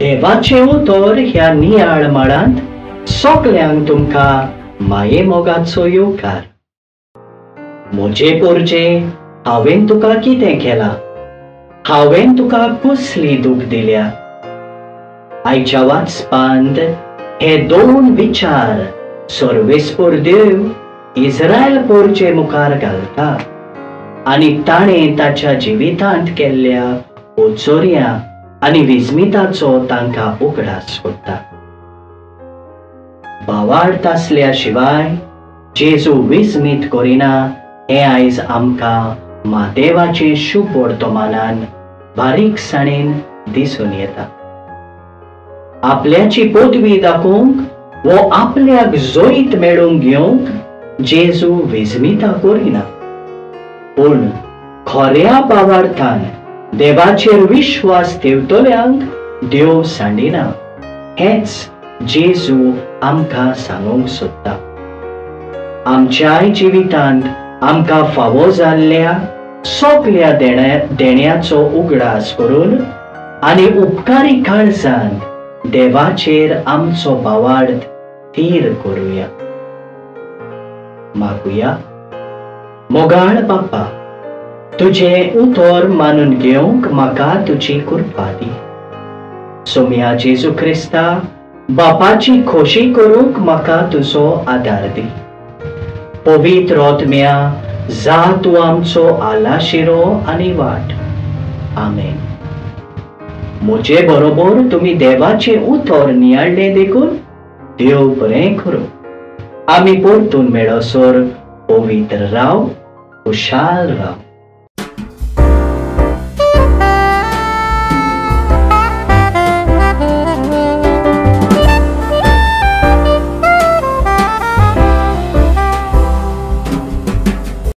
देवाचे उतर ह्या नियाळ माळांत सोगल्यांक तुमकां माये मोगाचो येवकार. म्हजे पोरजे हांवें तुका कितें केलां? हांवें तुका कसली दूख दिल्या? आयच्या वाचपांत हे दोन विचार सर्वेस्पोर देव इस्रायल पोरचे मुखार घालता. आनी ताणें ताच्या जिवितांत केल्ल्या ओचोऱ्या आनी विस्मिताचो तांकां उगडास सोडटा भावार्थ आसल्या शिवाय जेजू विस्मीत करिना हें आयज आमकां महादेवाचे शुभ वर्तमानान बारीकसाणेन दिसून येता. आपल्याची पदवी दाखोवंक वो आपल्याक जोईत मेळूंक घेवंक जेजू विस्मिता करिना. पूण खऱ्या भावार्थान देवाचेर विश्वास ठेवतल्यांक देव सांडिना. हेच जेजू आमकां सांगूंक सोदता. आमच्याय जिवितांत आमकां फावो जाल्ल्या सोगल्या देण्या देण्याचो उगडास करून आनी उपकारी काळजान देवाचेर आमचो बावार्थ थीर करुया. मागुया. मोगाळ बाप्पा. तुझे उतर मानून घेवंक म्हाका तुजी कृपा दी सोम्या जेजू क्रिस्ता बापाची खोशी करूंक म्हाका तुजो आदार दी. पवित्र आत्म्या जा तूं आमचो आलाशिरो आनी वाट. आमेन. म्हजे बरोबर तुमी देवाचे उतर नियाळ्ळे देखून देव बरें करूं. आमी परतून मेळसर पवित्र राव खुशाल राव.